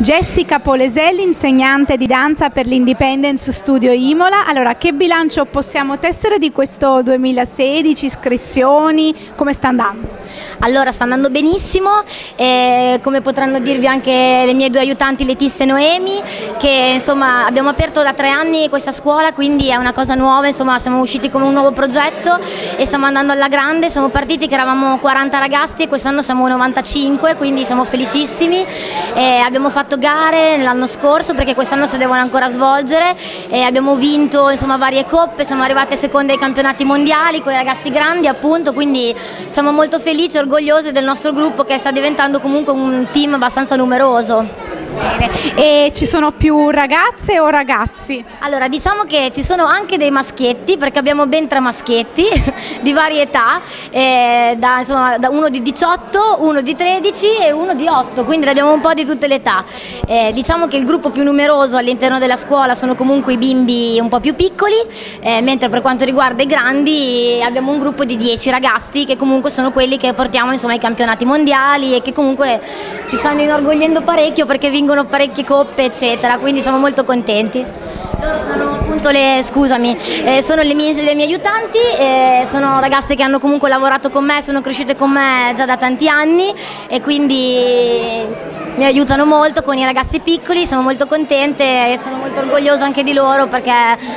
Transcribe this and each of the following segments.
Jessica Poleselli, insegnante di danza per l'Independence Studio Imola. Allora, che bilancio possiamo tessere di questo 2016? Iscrizioni? Come sta andando? Allora, sta andando benissimo, eh, come potranno dirvi anche le mie due aiutanti Letizia e Noemi, che insomma abbiamo aperto da tre anni questa scuola, quindi è una cosa nuova, insomma siamo usciti come un nuovo progetto e stiamo andando alla grande, siamo partiti che eravamo 40 ragazzi e quest'anno siamo 95, quindi siamo felicissimi. Eh, abbiamo fatto fatto gare l'anno scorso perché quest'anno si devono ancora svolgere e abbiamo vinto insomma, varie coppe, siamo arrivati seconde ai campionati mondiali con i ragazzi grandi appunto, quindi siamo molto felici e orgogliosi del nostro gruppo che sta diventando comunque un team abbastanza numeroso. Bene. E ci sono più ragazze o ragazzi? Allora, diciamo che ci sono anche dei maschietti, perché abbiamo ben tre maschietti di varie età, eh, da, insomma, da uno di 18, uno di 13 e uno di 8, quindi abbiamo un po' di tutte le età. Eh, diciamo che il gruppo più numeroso all'interno della scuola sono comunque i bimbi un po' più piccoli, eh, mentre per quanto riguarda i grandi abbiamo un gruppo di 10 ragazzi che comunque sono quelli che portiamo insomma, ai campionati mondiali e che comunque ci stanno inorgogliendo parecchio perché vincono parecchie coppe eccetera, quindi siamo molto contenti. Sono appunto le, scusami, eh, sono le mie, le mie aiutanti, eh, sono ragazze che hanno comunque lavorato con me, sono cresciute con me già da tanti anni e quindi mi aiutano molto con i ragazzi piccoli, sono molto contente e sono molto orgogliosa anche di loro perché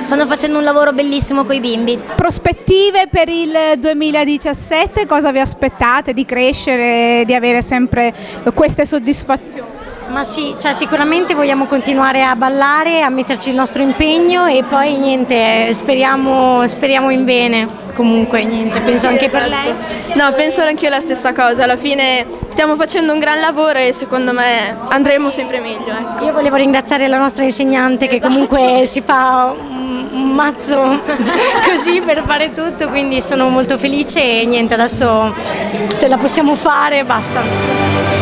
stanno facendo un lavoro bellissimo con i bimbi. Prospettive per il 2017, cosa vi aspettate di crescere, di avere sempre queste soddisfazioni? Ma sì, cioè sicuramente vogliamo continuare a ballare, a metterci il nostro impegno e poi niente, speriamo, speriamo in bene. Comunque niente, penso anche per lei. Esatto. No, penso anche io la stessa cosa, alla fine stiamo facendo un gran lavoro e secondo me andremo sempre meglio. Ecco. Io volevo ringraziare la nostra insegnante che comunque si fa un mazzo così per fare tutto, quindi sono molto felice e niente, adesso se la possiamo fare basta.